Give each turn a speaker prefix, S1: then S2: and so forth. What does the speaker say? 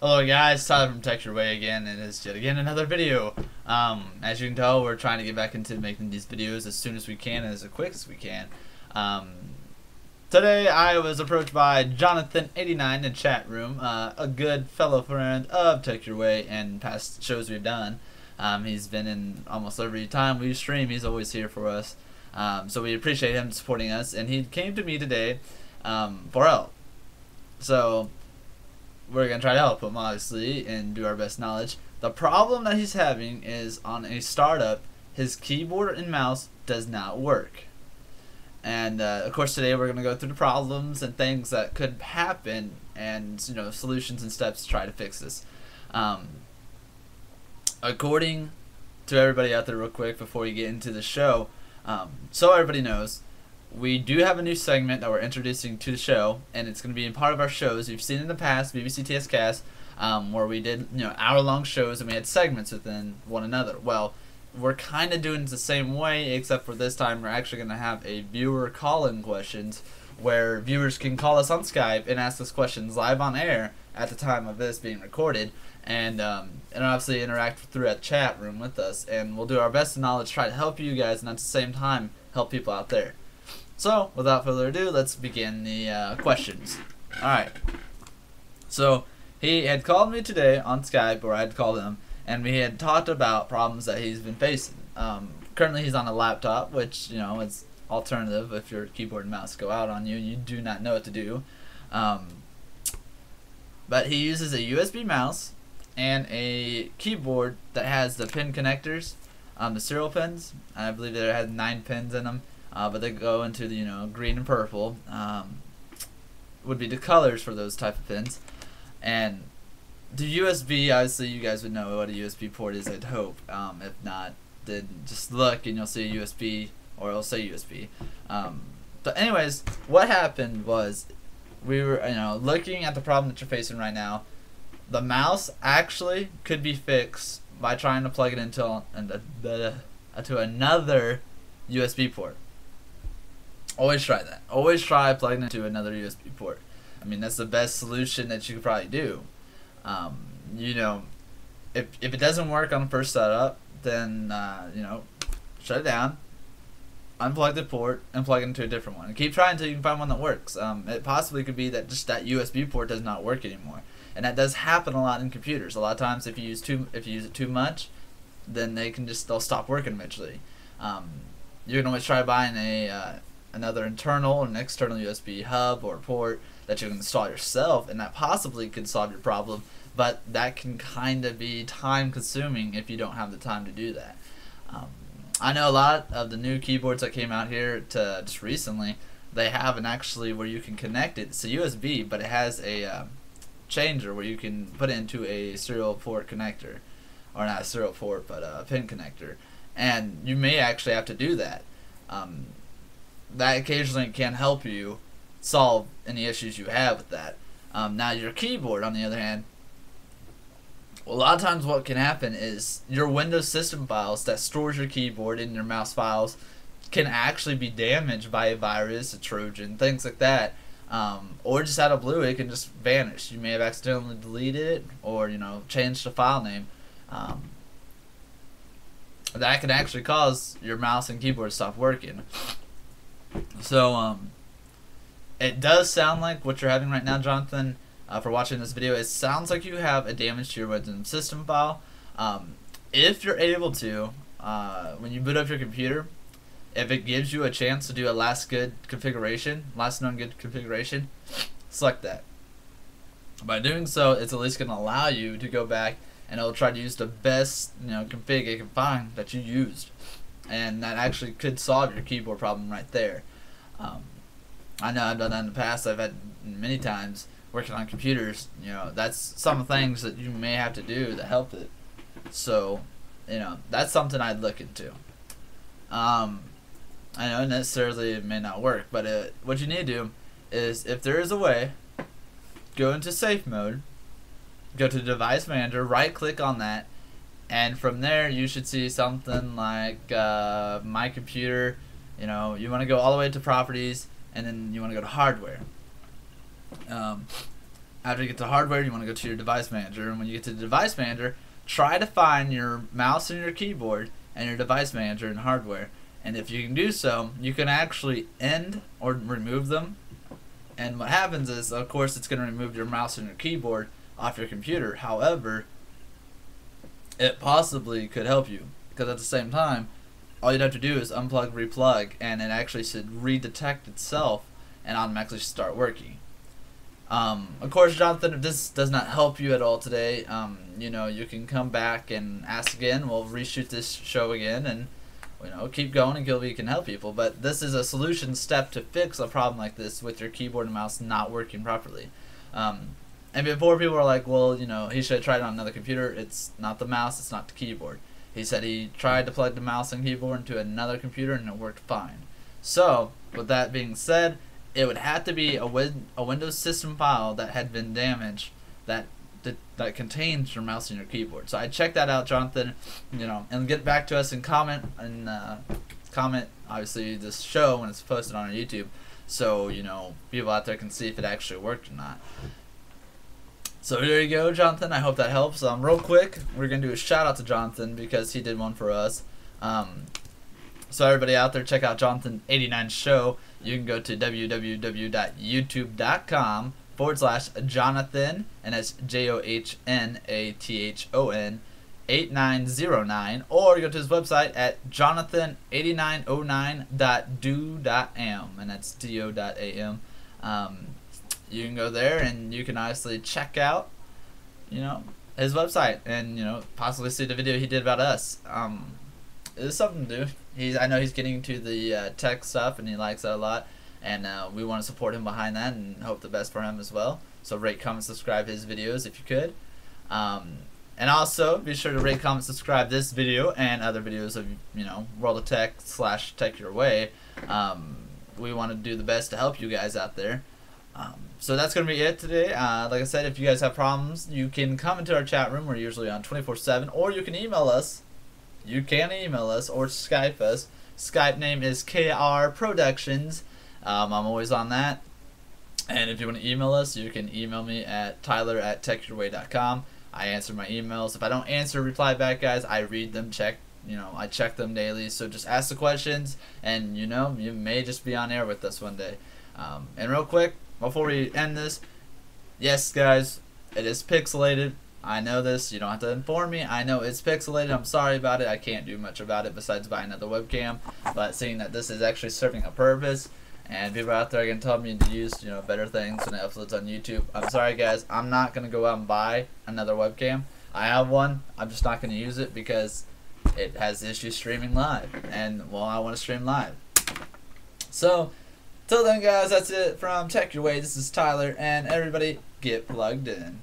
S1: Hello guys, Tyler from Your Way again, and it's yet again another video. Um, as you can tell, we're trying to get back into making these videos as soon as we can and as quick as we can. Um, today I was approached by Johnathon89 in chat room, uh, a good fellow friend of Your Way and past shows we've done. Um, he's been in almost every time we stream, he's always here for us. Um, so we appreciate him supporting us, and he came to me today um, for help. So we're gonna try to help him obviously and do our best knowledge. The problem that he's having is on a startup, his keyboard and mouse does not work. And uh, of course today we're gonna go through the problems and things that could happen and you know solutions and steps to try to fix this. Um, according to everybody out there, real quick before we get into the show, um, so everybody knows, we do have a new segment that we're introducing to the show, and it's going to be in part of our shows. You've seen in the past, BBC TS Cast, um, where we did you know hour long shows and we had segments within one another. Well, we're kind of doing it the same way, except for this time we're actually going to have a viewer call in questions where viewers can call us on Skype and ask us questions live on air at the time of this being recorded. And um, and obviously interact through that chat room with us, and we'll do our best to knowledge, try to help you guys, and at the same time help people out there. So, without further ado, let's begin the uh, questions. Alright. So, he had called me today on Skype, or I had called him, and we had talked about problems that he's been facing. Um, currently, he's on a laptop, which, you know, is alternative if your keyboard and mouse go out on you and you do not know what to do. Um, but he uses a USB mouse and a keyboard that has the pin connectors, um, the serial pins. I believe it has nine pins in them uh, but they go into the you know green and purple um, would be the colors for those type of pins. And the USB obviously you guys would know what a USB port is I'd hope. Um, if not then just look and you'll see a USB or it'll say USB um, but anyways what happened was we were you know looking at the problem that you're facing right now. The mouse actually could be fixed by trying to plug it into, into another USB port Always try that. Always try plugging into another USB port. I mean, that's the best solution that you could probably do. Um, you know, if, if it doesn't work on the first setup, then, uh, you know, shut it down, unplug the port, and plug it into a different one. And keep trying until you can find one that works. Um, it possibly could be that just that USB port does not work anymore. And that does happen a lot in computers. A lot of times if you use too if you use it too much, then they can just they'll stop working eventually. Um, you can always try buying a uh, another internal and external USB hub or port that you can install yourself, and that possibly could solve your problem. But that can kind of be time consuming if you don't have the time to do that. Um, I know a lot of the new keyboards that came out here to just recently. They have an actually where you can connect it. It's a USB, but it has a uh, changer where you can put into a serial port connector, or not a serial port, but a pin connector. And you may actually have to do that. Um, that occasionally can help you solve any issues you have with that. Um, now your keyboard, on the other hand, a lot of times what can happen is your Windows system files that stores your keyboard and your mouse files can actually be damaged by a virus, a Trojan, things like that. Um, or just out of blue, it can just vanish. You may have accidentally deleted it, or you know, changed the file name. Um, that can actually cause your mouse and keyboard to stop working. So, um, it does sound like what you're having right now, Jonathan, uh, for watching this video. It sounds like you have a damage to your Windows system file. Um, if you're able to, uh, when you boot up your computer, if it gives you a chance to do a last good configuration, last known good configuration, select that. By doing so, it's at least going to allow you to go back and it'll try to use the best you know config it can find that you used and that actually could solve your keyboard problem right there. Um, I know I've done that in the past. I've had many times working on computers. You know, that's some things that you may have to do to help it. So, you know, that's something I'd look into. Um, I know necessarily it may not work, but it, what you need to do is if there is a way, go into safe mode, go to device manager, right click on that, and from there you should see something like uh, my computer you know you want to go all the way to properties and then you want to go to hardware um, after you get to hardware, you want to go to your device manager. And when you get to the device manager, try to find your mouse and your keyboard and your device manager in hardware. And if you can do so, you can actually end or remove them. And what happens is, of course, it's going to remove your mouse and your keyboard off your computer. However, it possibly could help you because at the same time, all you'd have to do is unplug, replug, and it actually should redetect itself and automatically start working. Um, of course, Jonathan, if this does not help you at all today, um, you know, you can come back and ask again. We'll reshoot this show again and, you know, keep going until we can help people. But this is a solution step to fix a problem like this with your keyboard and mouse not working properly. Um, and before people are like, well, you know, he should have tried it on another computer. It's not the mouse, it's not the keyboard. He said he tried to plug the mouse and keyboard into another computer and it worked fine. So, with that being said, it would have to be a, win a Windows system file that had been damaged that, that that contains your mouse and your keyboard. So I check that out, Jonathan. You know, and get back to us and comment and uh, comment obviously this show when it's posted on YouTube, so you know people out there can see if it actually worked or not. So there you go, Jonathan. I hope that helps. Um, real quick, we're gonna do a shout out to Jonathan because he did one for us. Um, so everybody out there, check out Johnathon89 Show. You can go to www.youtube.com forward slash Jonathan, and that's J O H N A T H O N 8909, or go to his website at johnathon8909.do.am, and that's do.am. Um, you can go there and you can honestly check out, you know, his website and you know possibly see the video he did about us. Um, it's something to do. He's I know he's getting into the uh, tech stuff and he likes that a lot, and uh, we want to support him behind that and hope the best for him as well. So rate, comment, subscribe his videos if you could. Um, and also be sure to rate, comment, subscribe this video and other videos of you know World of Tech slash Tech Your Way. Um, we want to do the best to help you guys out there. Um, so that's going to be it today. Uh, like I said, if you guys have problems, you can come into our chat room. We're usually on 24-7. Or you can email us. You can email us or Skype us. Skype name is KR Productions. Um, I'm always on that. And if you want to email us, you can email me at tyler at techyourway.com. I answer my emails. If I don't answer reply back, guys, I read them, check, you know, I check them daily. So just ask the questions, and, you know, you may just be on air with us one day. Um, and real quick, before we end this, yes, guys, it is pixelated. I know this. You don't have to inform me. I know it's pixelated. I'm sorry about it. I can't do much about it besides buy another webcam. But seeing that this is actually serving a purpose, and people out there are gonna tell me to use you know better things when it uploads on YouTube. I'm sorry, guys. I'm not gonna go out and buy another webcam. I have one. I'm just not gonna use it because it has issues streaming live, and well, I want to stream live. So Till then, guys, that's it from Tech Your Way. This is Tyler, and everybody get plugged in.